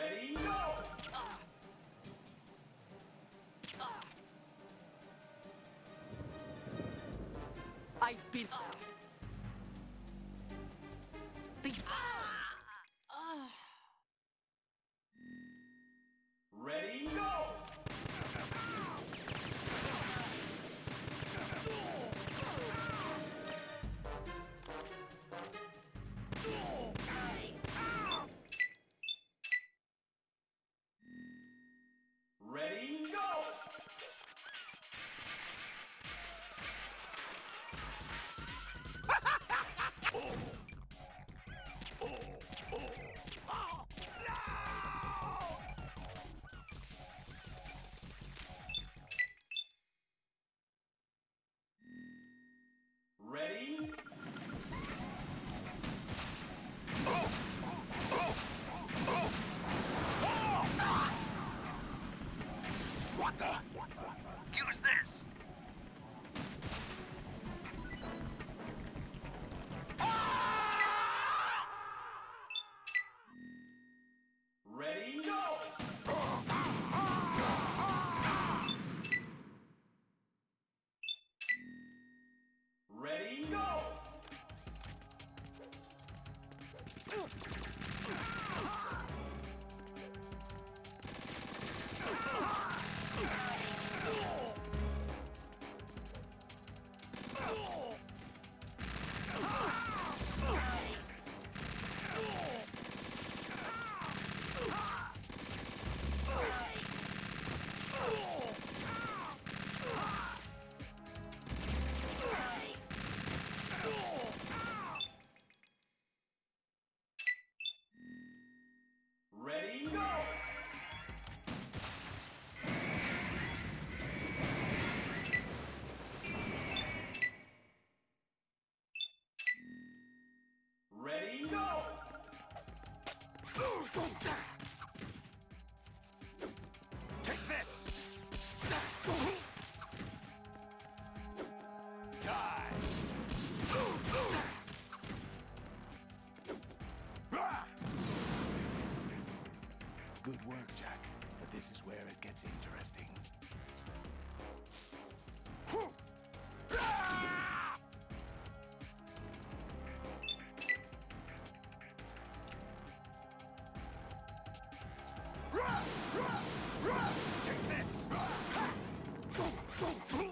Ready, go! I've been. The. Ready, go! Ready? Use this! Good work, Jack. But this is where it gets interesting. Take this!